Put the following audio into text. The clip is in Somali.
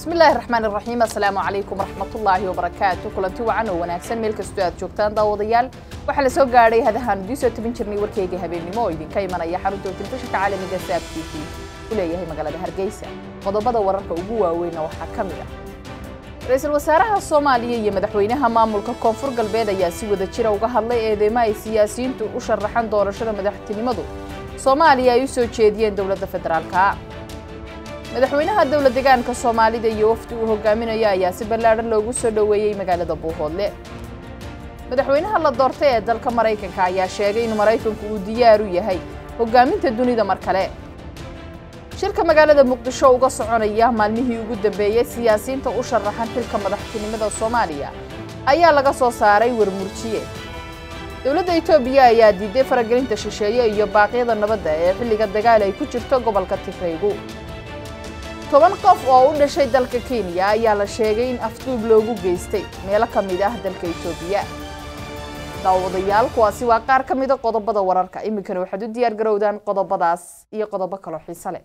بسم الله الرحمن الرحيم. السلام عليكم ورحمة الله وبركاته. كل أنت وعنا ونحسن ملك استوديو جوكتان ضوضيال وحل سو قاري هذا هان ديو سوى تبين جرني وركي جهبين مويد كايمان أي حرود دوتين تشك عالمي قساب تي تي. كل أيها مغالا بهر جيسا وضو بدو ورنك أبوة وين وحا كاملة رئيس الوسارة الصومالية يمدح وينها ما ملك كونفور قلبيدا ياسي وذا تشيرا وقه الله إيدي ما يسياسين تو أشرحان دورشنا مدح تنمضو. صوماليا يسو تشيدين دولة فدرالكا madaxweynaha dowlad degaanka soomaalida iyo wafdi uu hogaaminayo ayaa si ballaadhan loogu soo dhoweeyey magaalada buuhoodle madaxweynaha la doortay ee dalka maraykanka ayaa sheegay in maraykanku uu diyaar u yahay hogaaminta dunida mar kale. Shirka magaalada muqdisho uga soconaya maalmihii ugu dambeeyey siyaasiyiinta u sharaxan xilka madaxtinimada soomaaliya ayaa laga soo saaray warmurjiye. Dowladda etoobiya ayaa diiday faragelinta shisheeye iyo baaqyada nabadda ee xilliga dagaal ay ku jirto gobolka tifraygu toban qof oo u dhashay dalka kenya ayaa la sheegay in afduub loogu geystay. Meelo ka mid ah dalka etoobiya daawadayaal kuwaasi waa qaar ka mida qodobada wararka. Iminkana waxaad u diyaar garowdaan qodobadaas iyo qodobo kaloo xiise leh